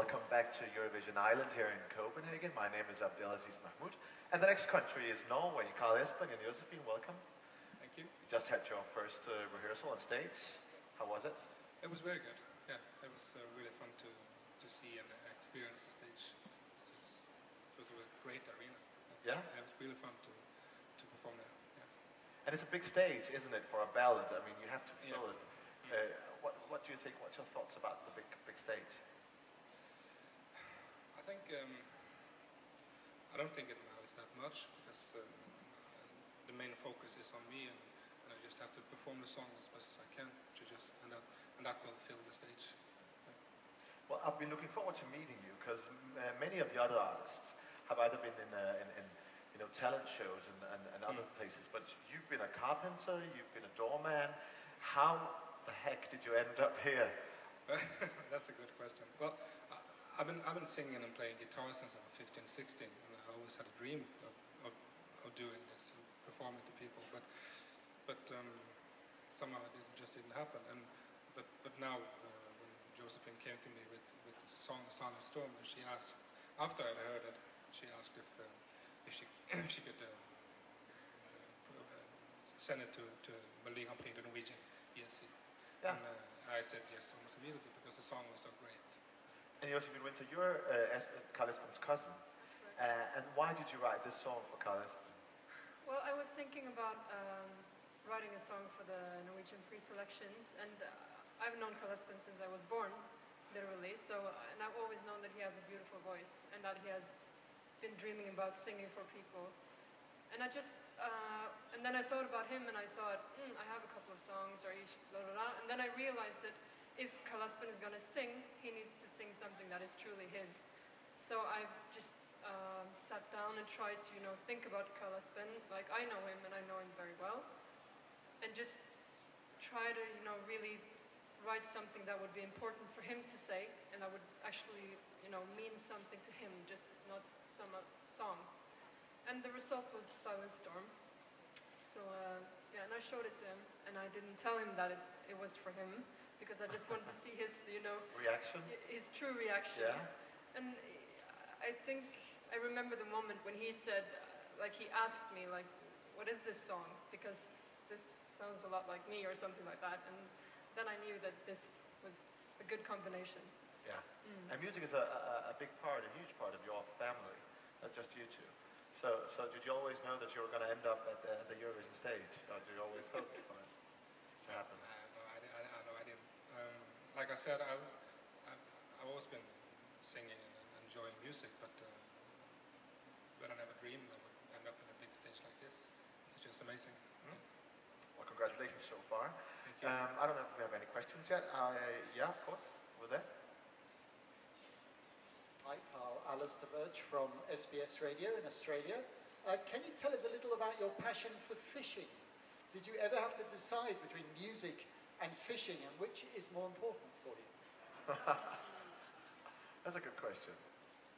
welcome back to Eurovision Island here in Copenhagen. My name is Abdelaziz Mahmoud, and the next country is Norway. Carl Espen and Josephine, welcome. Thank you. You just had your first uh, rehearsal on stage. How was it? It was very good. Yeah, it was uh, really fun to, to see and experience the stage. It was, a great arena. Yeah? It was really fun to, to perform there. Yeah. And it's a big stage, isn't it, for a ballad? I mean, you have to fill Yeah. it. Uh, what, what do you think? What's your thoughts about the big, big stage? I think um, I don't think it matters that much because um, the main focus is on me and, and I just have to perform the song as best as I can to just and that and that will fill the stage. Well, I've been looking forward to meeting you because uh, many of the other artists have either been in, uh, in, in you know, talent shows and, and, and other places, but you've been a carpenter, you've been a doorman. How the heck did you end up here? That's a good question. Well, I've been I've been singing and playing guitar since I was 15, 16, and I always had a dream of, of, of doing this and performing to people. But but um, somehow it just didn't happen. And but but now uh, when Josephine came to me with with the song "Silent Storm," and she asked after I'd heard it, she asked if um, if she if she could. Uh, uh, send it to, to Melodi Grand Prix, the Norwegian ESC. Yeah. And uh, I said yes almost immediately because the song was so great. And Josephine Winter, you're uh, Espen, Carl Espen's cousin. Uh, and why did you write this song for Carl Espen? Well, I was thinking about um, writing a song for the Norwegian pre-selections, and uh, I've known Carl Espen since I was born, literally. So, and I've always known that he has a beautiful voice, and that he has been dreaming about singing for people. And I just, uh, and then I thought about him, and I thought, mm, I have a couple of songs, or blah blah blah. And then I realized that if Carl Espen is going to sing, he needs to sing something that is truly his. So I just um, sat down and tried to, you know, think about Carl Espen. Like I know him and I know him very well, and just try to, you know, really write something that would be important for him to say, and that would actually, you know, mean something to him, just not some uh, song. And the result was Silent Storm. So uh, yeah, and I showed it to him, and I didn't tell him that it, it was for him because I just wanted to see his, you know, Reaction? his true reaction. Yeah? And I think I remember the moment when he said, like he asked me, like, what is this song? Because this sounds a lot like me or something like that. And then I knew that this was a good combination. Yeah. Mm. And music is a, a, a big part, a huge part of your family, not just you two. So, so did you always know that you were going to end up at the, the Eurovision stage? Or did you always hope for it to happen? Uh, no, I, di- I, I, no, I didn't. Um, like I said, I, I've, I've always been singing and enjoying music, but uh, but I never dreamed I would end up in a big stage like this. It's just amazing. Well, congratulations so far. Thank you. Um, I don't know if we have any questions yet. Uh, yeah, of course. We're there. Hi, Carl. Alistair Birch from SBS Radio in Australia. Uh, can you tell us a little about your passion for fishing? Did you ever have to decide between music and fishing, and which is more important for you? That's a good question.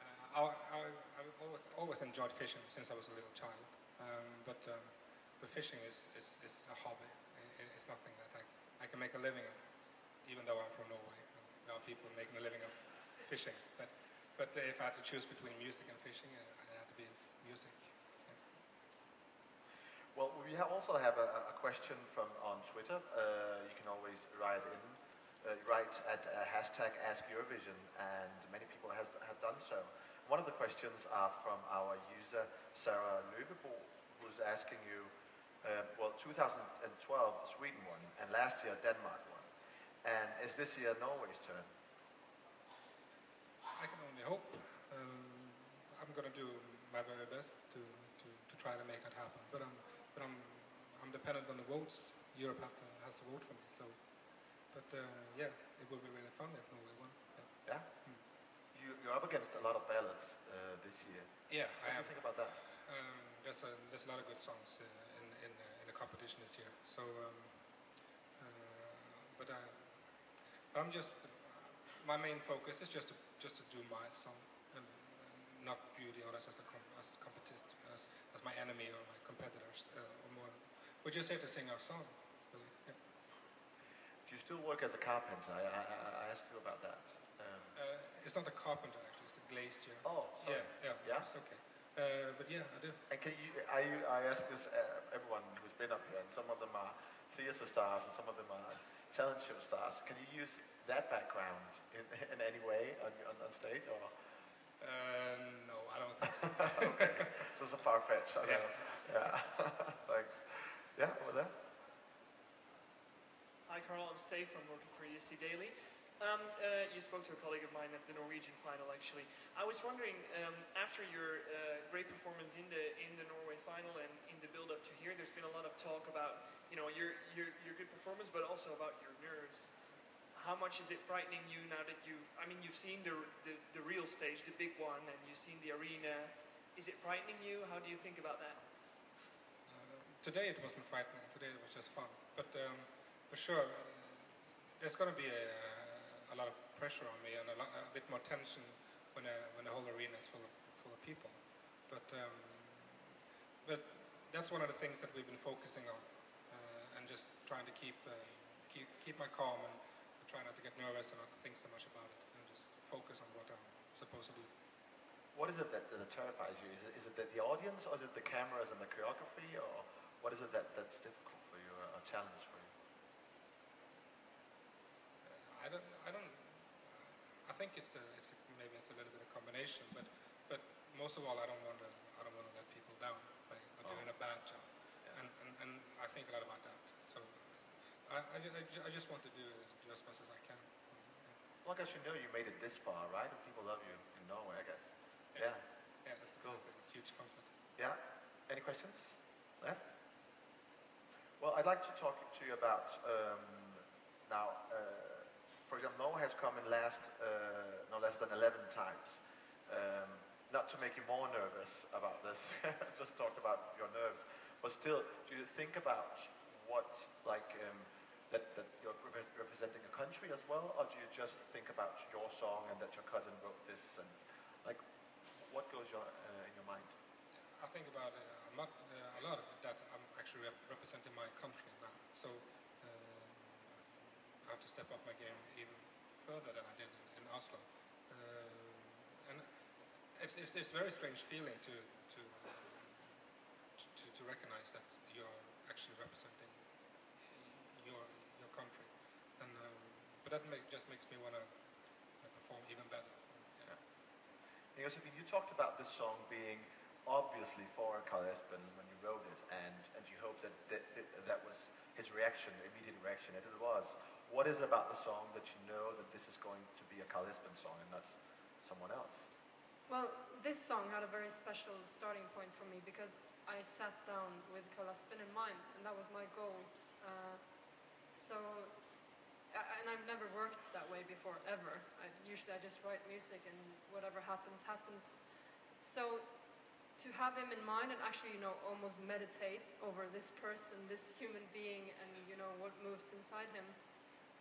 Uh, I, I, I've always, always enjoyed fishing since I was a little child, um, but um, the fishing is, is, is a hobby. It, it's nothing that I, I can make a living of, even though I'm from Norway. There are people making a living of fishing, but, but if I had to choose between music and fishing, uh, it had to be music. Well, we also have a, a question from on Twitter. Uh, you can always write in, uh, write at uh, hashtag Ask Eurovision, and many people has, have done so. One of the questions are from our user Sarah Löwebo, who's asking you. Uh, well, 2012 Sweden won, and last year Denmark won. And is this year Norway's turn? I can only hope. Um, I'm going to do my very best to, to, to try to make that happen. But I'm, but I'm, I'm dependent on the votes. Europe have to, has to vote for me. So, but uh, yeah, it will be really fun if Norway won. Yeah, Yeah. You, you're up against a lot of ballads uh, this year. yeah What I do you think about that? Um, there's a there's a lot of good songs uh, in in, uh, in the competition this year. So, um, uh, but I, I'm just my main focus is just to just to do my song and, not view the others as a as competition as, as my enemy or my competitors uh, or more. We're just here to sing our song. Do you still work as a carpenter? I, I, I asked you about that. Um, Uh, It's not a carpenter actually. It's a glazier. Oh, sorry. Yeah, yeah, Yeah? It's okay. Uh, but yeah, I do. And can you, I, I ask this uh, everyone who's been up here, and some of them are theatre stars and some of them are talent show stars. Can you use that background in, in any way on, on, on stage? Or? Uh, no, I don't think so. okay, so it's a far fetch. I Yeah. know. Yeah. Thanks. Yeah, over there. Hi, Carl. I'm from working for UC Daily. Um, uh, you spoke to a colleague of mine at the Norwegian final, actually. I was wondering, um, after your uh, great performance in the in the Norway final and in the build-up to here, there's been a lot of talk about, you know, your your your good performance, but also about your nerves. How much is it frightening you now that you've, I mean, you've seen the, the, the real stage, the big one, and you've seen the arena. Is it frightening you? How do you think about that? Uh, today it wasn't frightening. Today it was just fun. But um, for sure, there's going to be a, a lot of pressure on me and a, lot, a bit more tension when, uh, when the whole arena is full of, full of people. But um, but that's one of the things that we've been focusing on, uh, and just trying to keep uh, keep keep my calm and try not to get nervous and not to think so much about it, and just focus on what I'm supposed to do. What is it that, that terrifies you? Is it, is it that the audience, or is it the cameras and the choreography, or what is it that, that's difficult for you, or a challenge for you? I don't. I don't. I think it's a, it's a, maybe it's a little bit of combination, but but most of all, I don't want to. I don't want to let people down by, by doing a bad job, Yeah. and, and and I think a lot about that. So I I, I, I just want to do do as best as I can. Well, I guess you know you made it this far, right? And people love you in Norway, I guess. Yeah. Yeah. Yeah, that's, Cool. that's a huge comfort. Yeah? Any questions left? Well, I'd like to talk to you about um, now. Uh, for example, Norway has come in last, uh, no less than 11 times. Um, not to make you more nervous about this, just talked about your nerves, but still, do you think about what, like, um, that, that you're representing a country as well, or do you just think about your song and that your cousin wrote this, and like, what goes your, uh, in your mind? I think about it a lot, uh, a lot of it that I'm actually rep- representing my country now. So Have to step up my game even further than I did in, in Oslo. Um, and it's, it's, it's a very strange feeling to, to, to, to recognize that you're actually representing your, your country. And, um, but that make, just makes me want to perform even better. Yeah. Josephine, you talked about this song being obviously for Carl Espen when you wrote it, and, and you hoped that that, that that was his reaction, immediate reaction, and it was. What is it about the song that you know that this is going to be a Carl song and not someone else? Well, this song had a very special starting point for me because I sat down with Carl in mind, and that was my goal. Uh, so, and I've never worked that way before, ever. I, usually I just write music and whatever happens, happens. So, to have him in mind and actually, you know, almost meditate over this person, this human being, and, you know, what moves inside him,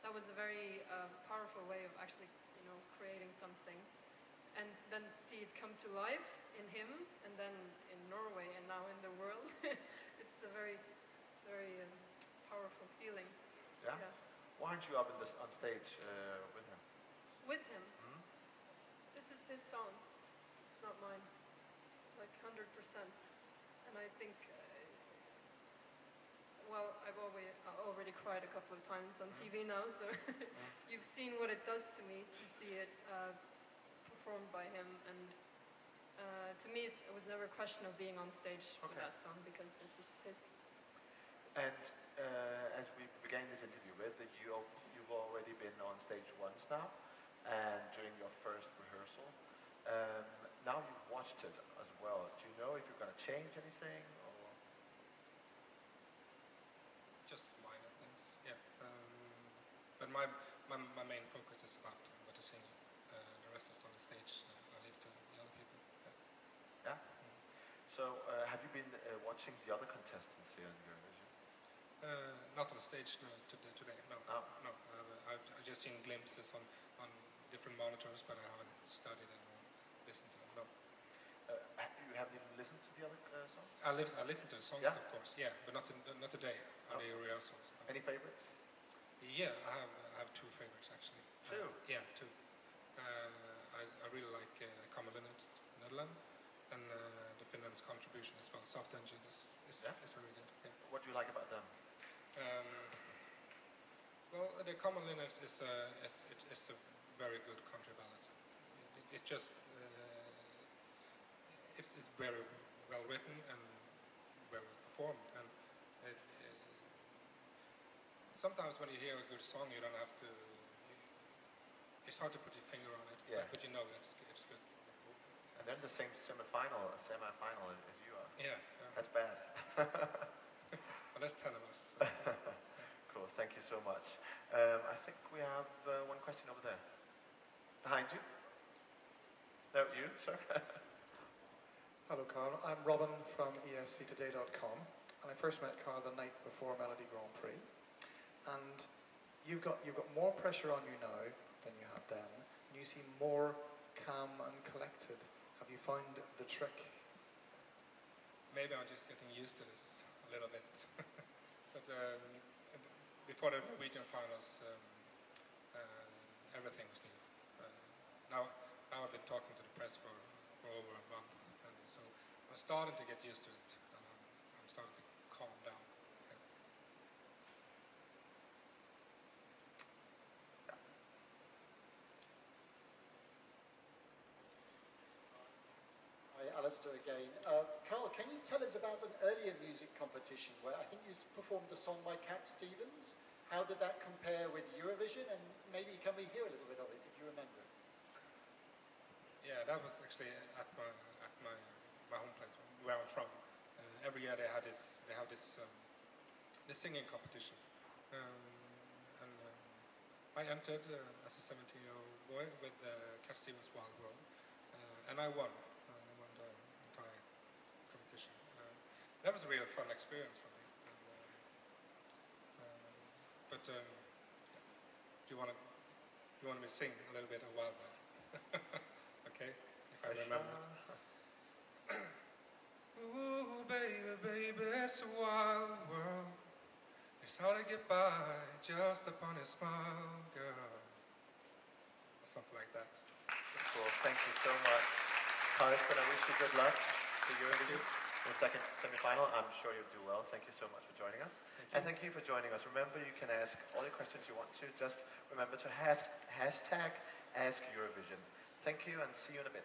that was a very uh, powerful way of actually, you know, creating something and then see it come to life in him, and then in Norway, and now in the world. it's a very, it's a very um, powerful feeling. Yeah. Why aren't you up in this on stage uh, with him? With him, Hmm? this is his song. It's not mine, like hundred percent. And I think, uh, well, I've always I already cried a couple of times on TV now, so you've seen what it does to me to see it uh, performed by him. And uh, to me, it's, it was never a question of being on stage with that song because this is his. And uh, as we began this interview with, that you, you've already been on stage once now, and during your first rehearsal. Um, now you've watched it as well. Do you know if you're going to change anything? Or just minor things. Yeah. Um, but my, my my main focus is about uh, what to sing. Uh, the rest is on the stage. Uh, I leave to the other people. Yeah. yeah. So uh, have you been uh, watching the other contestants here in Eurovision? Uh, not on the stage no, today. today no. Oh. No. I've, I've just seen glimpses on, on different monitors, but I haven't studied and listened to them. No. Uh, you haven't even listened to the other uh, songs? I, lis- I listen to the songs, Yeah? of course. Yeah, but not in, not today on Oh. the rehearsals. no. Any favorites? Yeah, I have have two favorites actually. Two? Uh, yeah, two. Uh, I I, really like uh, Common Linnets from Netherlands, and uh, the Finland's contribution as well. Soft Engine is, is, Yeah? is very good. Yeah. What do you like about them? Um, well, the Common Linnets is a, is, it, it's a very good country ballad. It, it's just, uh, it's, it's very well written and very well performed. And sometimes when you hear a good song, you don't have to, it's hard to put your finger on it, Yeah. but you know that it's, it's good. And they're in the same semifinal, semi-final as as you are. Yeah, yeah. That's bad. but that's 10 of us. so, cool. Thank you so much. Um, I think we have uh, one question over there. Behind you. No, you, sir. Hello, Carl. I'm Robin from ESCtoday.com, and I first met Carl the night before Melodi Grand Prix. And you've got you've got more pressure on you now than you had then, and you seem more calm and collected. Have you found the trick? Maybe I'm just getting used to this a little bit. but um, before the Norwegian finals, um, uh, everything was new. Uh, now, now I've been talking to the press for, for over a month, and so I'm starting to get used to it. Um, I'm starting to calm down. Again. Uh, Carl, can you tell us about an earlier music competition where I think you performed a song by Cat Stevens? How did that compare with Eurovision? And maybe can we hear a little bit of it if you remember it? Yeah, that was actually at my at my my home place where I'm from. Uh, every year they had this they have this um, this singing competition, um, and um, I entered uh, as a 17 year old boy with uh, Cat Stevens Wild World, uh, and. Uh, I won the entire competition. Uh, that was a real fun experience for me. And, um, um, but um, do you want to you want me to sing a little bit of Wild World? okay, if I remember. it. Ooh, baby, baby, it's a wild world. It's hard to get by just upon a smile, girl. Or something like that. Cool. Thank you so much. Carsten, I wish you good luck to Eurovision in the second semi-final. I'm sure you'll do well. Thank you so much for joining us. And thank you for joining us. Remember, you can ask all the questions you want to. Just remember to has- hashtag Ask Eurovision. Thank you and see you in a bit.